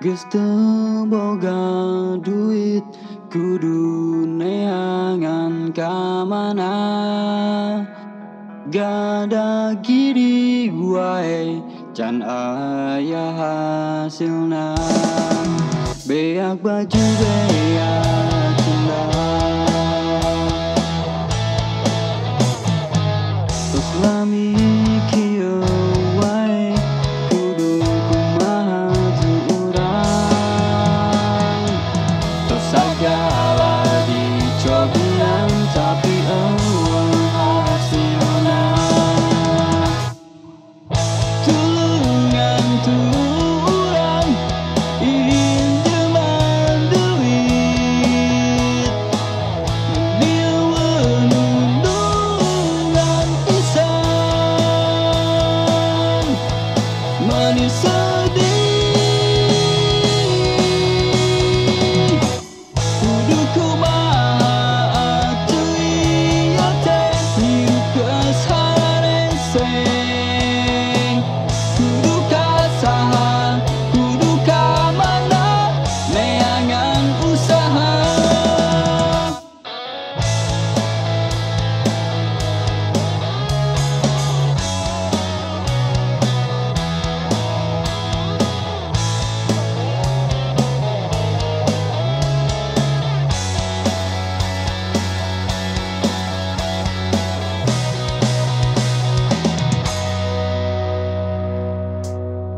Teu boga duit kudu neangan ka mana Gada giri wae can aya hasilna. Beak baju beak Tos lami you so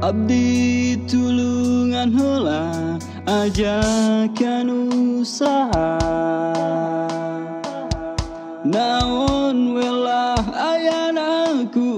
Abdi tulungan hela ajakan usaha. Naon welah ayanaku